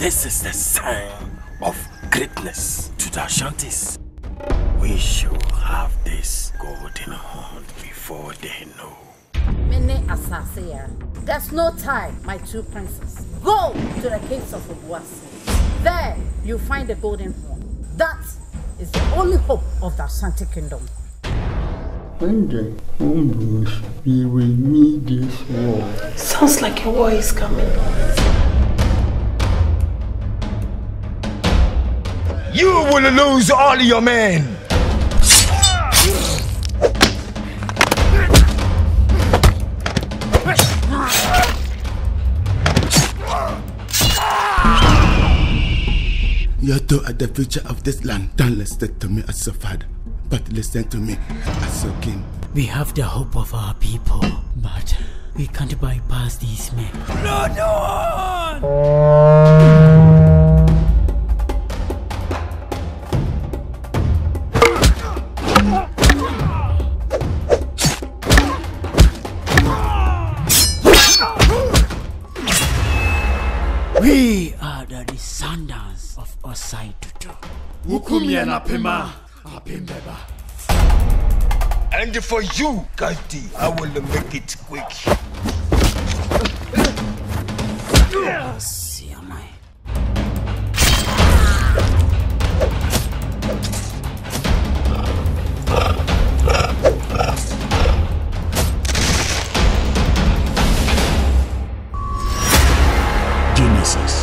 This is the sign of greatness to the Ashantis. We shall have this golden horn before they know. Mene Asasea. There's no time, my two princes. Go to the caves of Obuasi. There you'll find the golden horn. That is the only hope of the Ashanti kingdom. When the Homebrews, we will need this war. Sounds like a war is coming. You will lose all your men. You two are the future of this land. Don't listen to me as a father, but listen to me as a king. We have the hope of our people, but we can't bypass these men. Blood We are the descendants of Osei Tutu. And for you, Kati, I will make it quick. Yes. Texas.